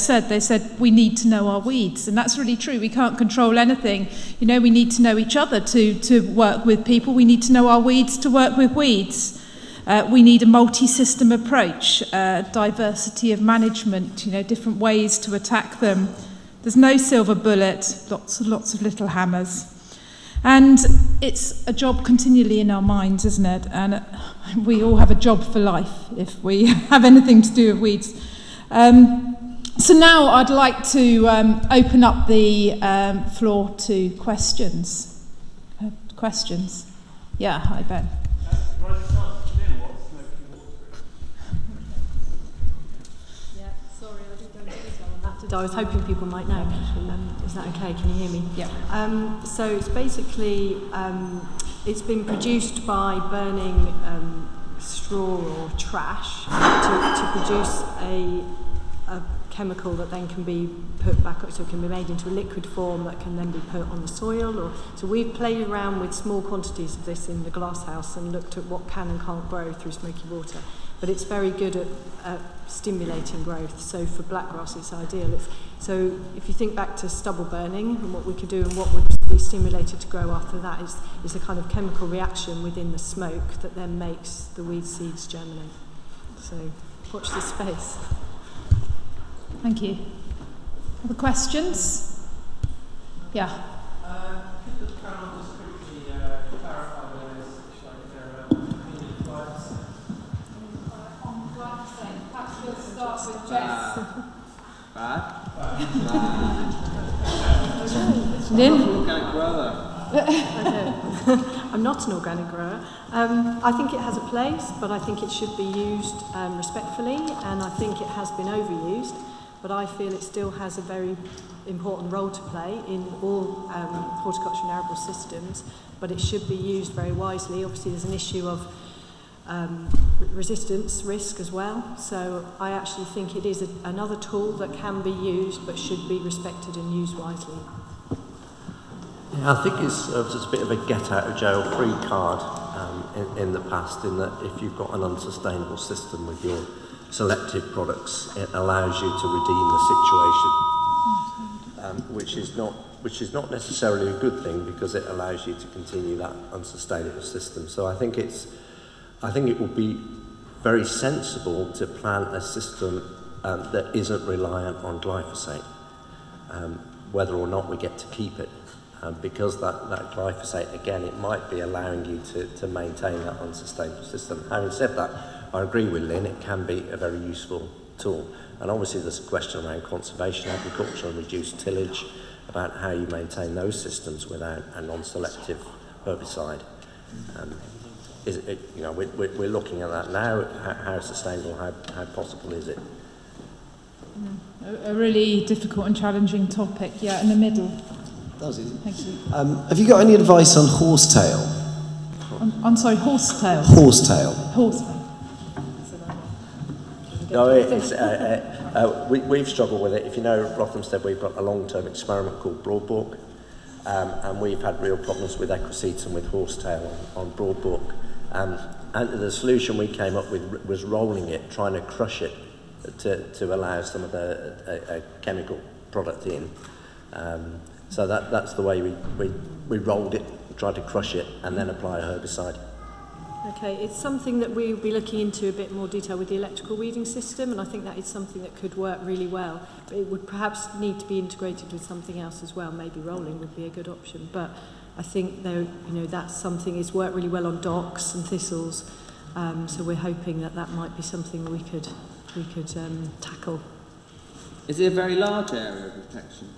said they said we need to know our weeds. And that's really true. We can't control anything. You know we need to know each other to to work with people. We need to know our weeds to work with weeds. Uh, we need a multi-system approach uh, diversity of management you know different ways to attack them. There's no silver bullet lots and lots of little hammers. And it's a job continually in our minds isn't it? And we all have a job for life if we have anything to do with weeds. Um, So now I'd like to um, open up the um, floor to questions. Uh, questions? Yeah, hi Ben. Yeah, sorry, I didn't go into detail on that, I? I was hoping people might know. Um, is that okay? Can you hear me? Yeah. Um, so it's basically, um, it's been produced by burning um, straw or trash to, to produce a, a chemical that then can be put back up, so it can be made into a liquid form that can then be put on the soil. Or, so we've played around with small quantities of this in the glasshouse and looked at what can and can't grow through smoky water. But it's very good at, at stimulating growth. So for blackgrass, it's ideal. It's, so if you think back to stubble burning and what we could do and what would be stimulated to grow after that is, is a kind of chemical reaction within the smoke that then makes the weed seeds germinate. So watch this space. Thank you. Other questions? Yeah. Uh, could just quickly uh, clarify whether there's like there are convenient glyphosate? On glyphosate, perhaps we'll start with Jez. Bad? Lynn? Organic grower. I'm not an organic grower. Um, I think it has a place, but I think it should be used um, respectfully, and I think it has been overused. But I feel it still has a very important role to play in all um, horticulture and arable systems, but it should be used very wisely. Obviously, there's an issue of um, resistance risk as well. So I actually think it is a, another tool that can be used, but should be respected and used wisely. Yeah, I think it's uh, a bit of a get out of jail free card um, in, in the past, in that if you've got an unsustainable system with your selective products, it allows you to redeem the situation, um, which is not which is not necessarily a good thing because it allows you to continue that unsustainable system. So I think it's I think it would be very sensible to plan a system um, that isn't reliant on glyphosate, um, whether or not we get to keep it. Um, because that, that glyphosate, again, it might be allowing you to, to maintain that unsustainable system. Having said that, I agree with Lynn, it can be a very useful tool. And obviously there's a question around conservation agriculture and reduced tillage, about how you maintain those systems without a non-selective herbicide. Um, is it, you know, we're, we're looking at that now, how, how sustainable, how, how possible is it? A, a really difficult and challenging topic, yeah, in the middle. That was easy. Thank you. Um, have you got any advice on horsetail? I'm, I'm sorry, horsetail. Horsetail. Horsetail. No, it's, uh, uh, uh, we, we've struggled with it. If you know Rothamsted, we've got a long-term experiment called Broadbork, um, and we've had real problems with equisetum with horsetail on, on Broadbork. Um, and the solution we came up with was rolling it, trying to crush it to, to allow some of the a, a chemical product in. Um, so that, that's the way we, we, we rolled it, tried to crush it, and then apply a herbicide. Okay, it's something that we'll be looking into a bit more detail with the electrical weeding system, and I think that is something that could work really well. But it would perhaps need to be integrated with something else as well. Maybe rolling would be a good option. But I think though, you know, that's something is worked really well on docks and thistles. Um, so we're hoping that that might be something we could we could um, tackle. Is it a very large area of protection?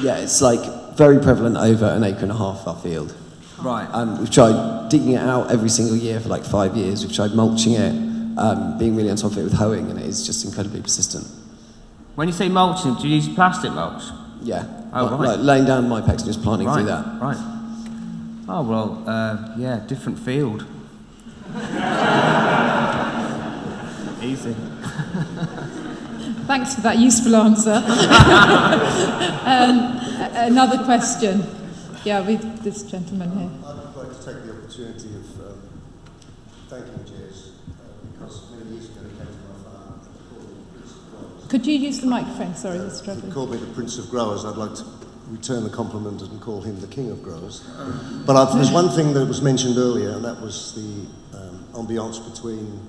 Yeah, it's like very prevalent over an acre and a half of our field. Right. Um, we've tried digging it out every single year for like five years. We've tried mulching it, um, being really on top of it with hoeing, and it is just incredibly persistent. When you say mulching, do you use plastic mulch? Yeah. Oh, like, right. like laying down Mypex and just planting right. through that. Right. Oh well, uh, yeah, different field. Easy. Thanks for that useful answer. um, another question. Yeah, with this gentleman here. I'd like to take the opportunity of um, thanking Jez uh, because many years ago he came to my farm and called me Prince Could you use the microphone? Sorry, Mr. He Trevor. called me the Prince of Growers. I'd like to return the compliment and call him the King of Growers. But I've, there's one thing that was mentioned earlier, and that was the um, ambiance between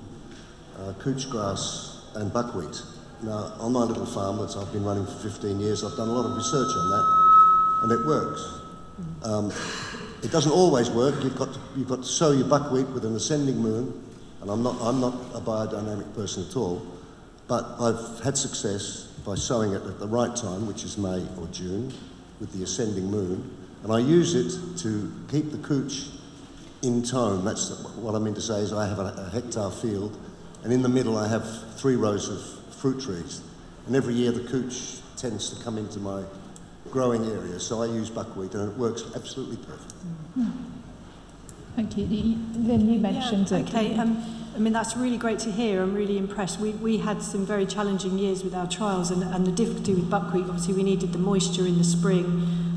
uh, couch grass and buckwheat. Now, on my little farm that I've been running for 15 years, I've done a lot of research on that, and it works. Um, it doesn't always work. You've got, to, you've got to sow your buckwheat with an ascending moon, and I'm not, I'm not a biodynamic person at all, but I've had success by sowing it at the right time, which is May or June, with the ascending moon, and I use it to keep the couch in tone. That's what I mean to say is I have a, a hectare field, and in the middle I have three rows of fruit trees, and every year the couch tends to come into my growing areas. So I use buckwheat and it works absolutely perfect. Mm-hmm. Thank you. Lynn, you mentioned yeah, okay. it. Um, I mean, that's really great to hear. I'm really impressed. We, we had some very challenging years with our trials and, and the difficulty with buckwheat, obviously we needed the moisture in the spring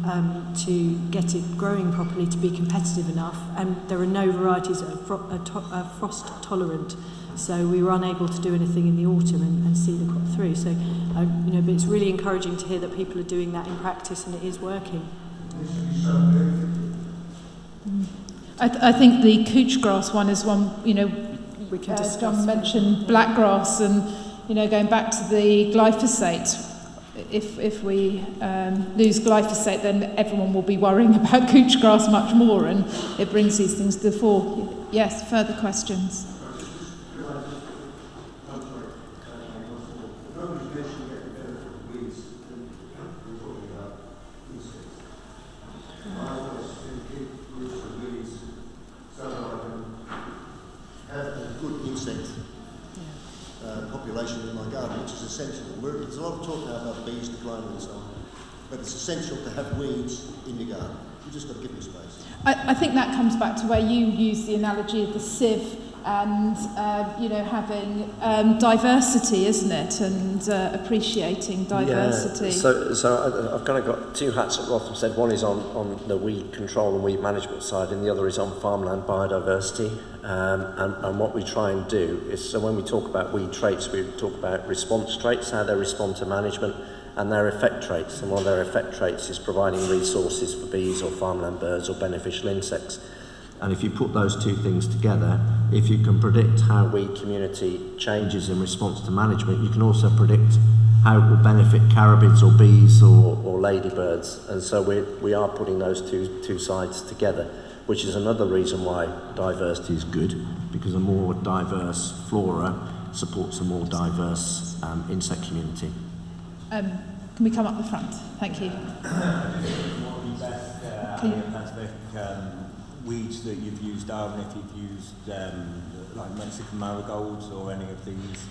um, to get it growing properly to be competitive enough. And there are no varieties that are, fro are, to are frost tolerant. So we were unable to do anything in the autumn and, and see the crop through. So, uh, you know, but it's really encouraging to hear that people are doing that in practice and it is working. I, th I think the couch grass one is one, you know, we can uh, John mentioned black grass and, you know, going back to the glyphosate if, if we um, lose glyphosate, then everyone will be worrying about couch grass much more, and it brings these things to the fore. Yes, further questions? talk now about bees declining and so on, but it's essential to have weeds in your garden. You've just got to give them space. I, I think that comes back to where you use the analogy of the sieve and uh, you know having um, diversity, isn't it? And uh, appreciating diversity. Yeah. So, so I've kind of got two hats at Rotham said. One is on on the weed control and weed management side, and the other is on farmland biodiversity. Um, and, and what we try and do is so when we talk about weed traits, we talk about response traits, how they respond to management. and their effect traits. And one of their effect traits is providing resources for bees or farmland birds or beneficial insects. And if you put those two things together, if you can predict how we community changes in response to management, you can also predict how it will benefit carabids or bees or, or ladybirds. And so we, we are putting those two, two sides together, which is another reason why diversity is good, because a more diverse flora supports a more diverse um, insect community. Um, can we come up the front? Thank you. Can you? weeds that you've used are and if you've used um, like Mexican marigolds or any of these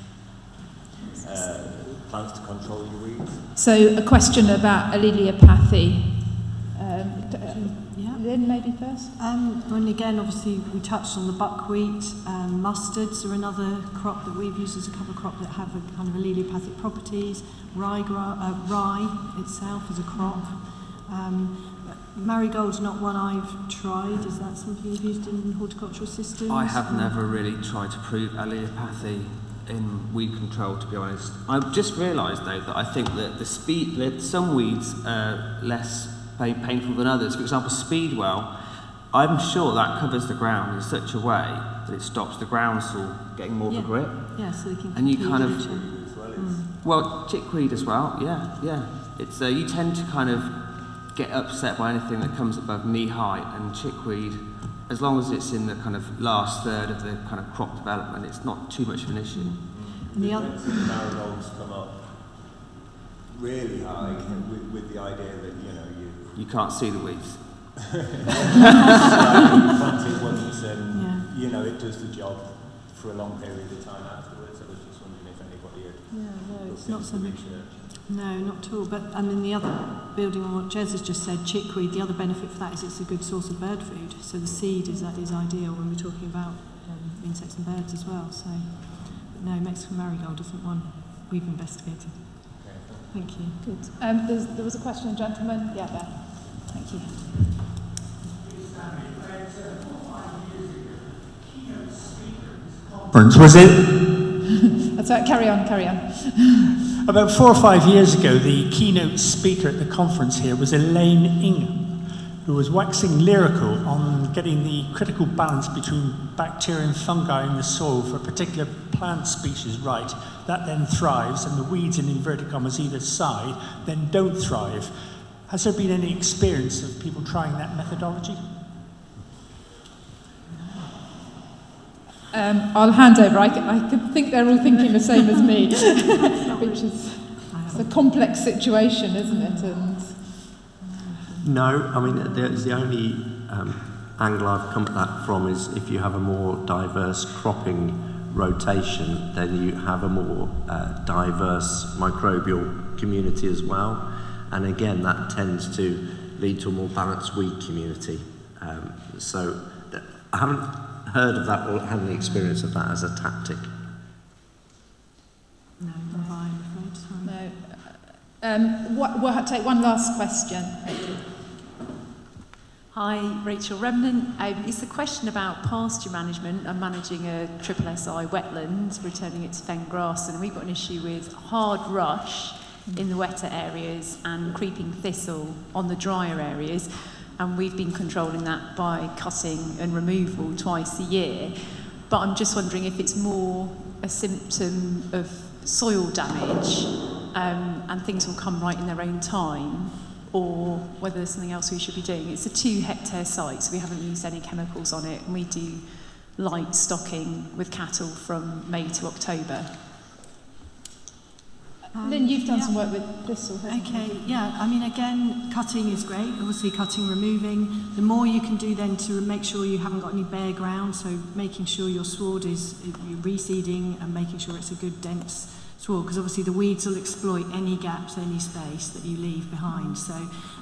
uh, plants to control your weeds. So a question about alleliopathy. Um, yeah. Lynn, maybe first? Um, and again, obviously, we touched on the buckwheat. Um, mustards are another crop that we've used as a cover crop that have a kind of allelopathic properties. Rye, uh, rye itself is a crop. Um, marigold's not one I've tried. Is that something you've used in horticultural systems? I have never really tried to prove allelopathy in weed control, to be honest. I've just realised, though, that I think that the speed, that some weeds are less painful than others. For example, speedwell, I'm sure that covers the ground in such a way that it stops the groundsel getting more Yeah. of a grip. Yeah, so they can And you kind of- each other. As well Mm. Well, chickweed as well, yeah, yeah. It's uh, you tend to kind of get upset by anything that comes above knee height, and chickweed, as long as it's in the kind of last third of the kind of crop development, it's not too much of an issue. And the Did other- Mexican marigolds come up really high with, with the idea that, you know, you You can't see the weeds. plant it once and, Yeah. you know, it does the job for a long period of time afterwards. I was just wondering if anybody had Yeah, no, it's not into something. research. No, not at all. But I mean, the other, building on what Jez has just said, chickweed, the other benefit for that is it's a good source of bird food. So the seed is, that is ideal when we're talking about um, insects and birds as well. So, but no, Mexican marigold isn't one we've investigated. Thank you. Good. Um, there's, there was a question, gentlemen. Yeah, there. Thank you. conference, was it? That's right. Carry on, carry on. About four or five years ago, the keynote speaker at the conference here was Elaine Ingham, who was waxing lyrical on getting the critical balance between bacteria and fungi in the soil for a particular plant species right. That then thrives, and the weeds in inverted commas either side then don't thrive. Has there been any experience of people trying that methodology? Um, I'll hand over. I, I think they're all thinking the same as me, which is it's a complex situation, isn't it? And No, I mean, the, the only um, angle I've come at that from is if you have a more diverse cropping rotation, then you have a more uh, diverse microbial community as well. And again, that tends to lead to a more balanced weed community. Um, so I haven't heard of that or had any experience of that as a tactic. No, not I, I'm afraid. Sorry. no. Um, what, we'll take one last question. Hi, Rachel Remnant. Um, it's a question about pasture management. I'm managing a triple SI wetland, returning it to fen grass, and we've got an issue with hard rush in the wetter areas and creeping thistle on the drier areas. and we've been controlling that by cutting and removal twice a year. But I'm just wondering if it's more a symptom of soil damage um, and things will come right in their own time or whether there's something else we should be doing. It's a two hectare site, so we haven't used any chemicals on it and we do light stocking with cattle from May to October. Ah, Lynn, you've done yeah. some work with thistle, haven't you? Okay, yeah, I mean, again, cutting is great, obviously cutting, removing. The more you can do then to make sure you haven't got any bare ground, so making sure your sward is you're reseeding and making sure it's a good dense because obviously the weeds will exploit any gaps, any space that you leave behind. So,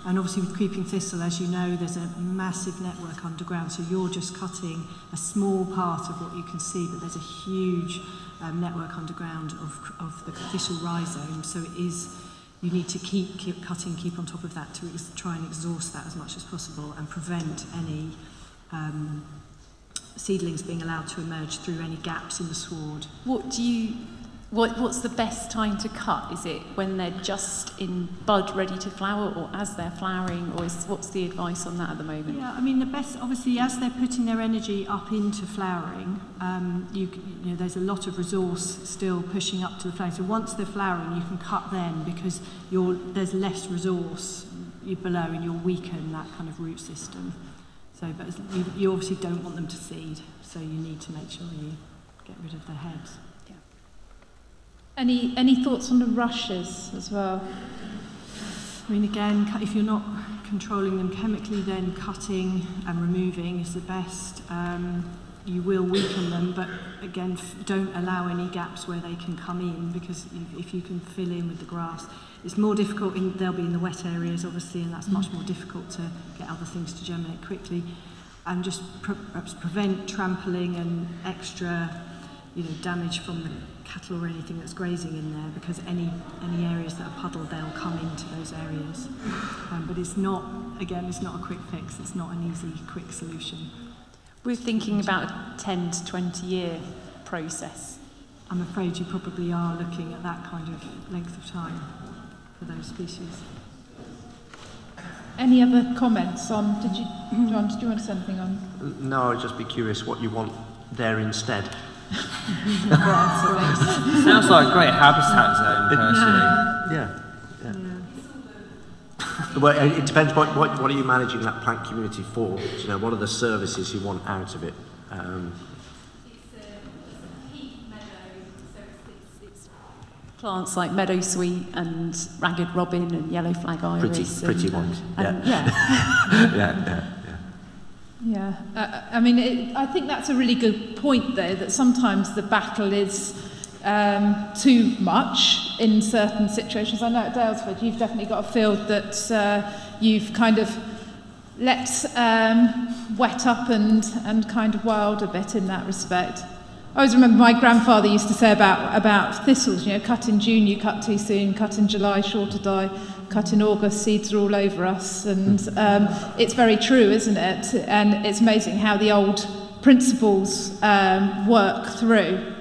and obviously with creeping thistle, as you know, there's a massive network underground, so you're just cutting a small part of what you can see, but there's a huge um, network underground of, of the thistle rhizome, so it is you need to keep, keep cutting, keep on top of that to try and exhaust that as much as possible and prevent any um, seedlings being allowed to emerge through any gaps in the sward. What do you What, what's the best time to cut? Is it when they're just in bud, ready to flower, or as they're flowering, or is, what's the advice on that at the moment? Yeah, I mean the best, obviously, as they're putting their energy up into flowering, um, you, you know, there's a lot of resource still pushing up to the flowering. So once they're flowering, you can cut then because you're, there's less resource below, and you'll weaken that kind of root system. So, but you, you obviously don't want them to seed, so you need to make sure you get rid of their heads. Any, any thoughts on the rushes as well? I mean, again, if you're not controlling them chemically, then cutting and removing is the best. Um, you will weaken them, but again, don't allow any gaps where they can come in because if you can fill in with the grass, it's more difficult, in, they'll be in the wet areas obviously, and that's mm. much more difficult to get other things to germinate quickly. And just pre perhaps prevent trampling and extra you know, damage from the cattle or anything that's grazing in there because any any areas that are puddled they'll come into those areas um, but it's not again it's not a quick fix it's not an easy quick solution We're thinking about a 10 to 20 year process. I'm afraid you probably are looking at that kind of length of time for those species Any other comments on? Did you, John? Did you want to say anything on? No, I'd just be curious what you want there instead. Sounds like a great habitat zone, personally. Yeah. yeah. well, it it depends what, what, what are you managing that plant community for? Do You know, what are the services you want out of it? Um, it's a meadow service species Plants like meadowsweet and ragged robin and yellow flag iris. pretty, pretty and, ones. and- yeah. yeah. yeah, yeah, Yeah, uh, uh, I mean, it, I think that's a really good point, though, that sometimes the battle is um, too much in certain situations. I know at Dalesford, you've definitely got a field that uh, you've kind of let um, wet up and, and kind of wild a bit in that respect. I always remember my grandfather used to say about, about thistles, you know, cut in June, you cut too soon, cut in July, sure to die. Cut in August, seeds are all over us. And um, it's very true, isn't it? And it's amazing how the old principles um, work through.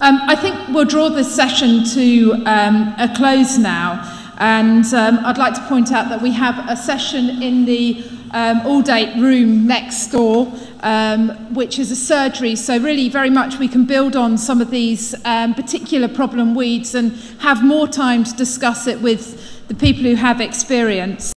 Um, I think we'll draw this session to um, a close now. And um, I'd like to point out that we have a session in the um, all-date room next door, which is a surgery. So really, very much we can build on some of these particular problem weeds and have more time to discuss it with the people who have experience.